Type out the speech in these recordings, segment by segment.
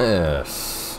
Yes.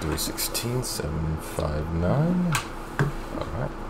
Three sixteen seven five nine. All right.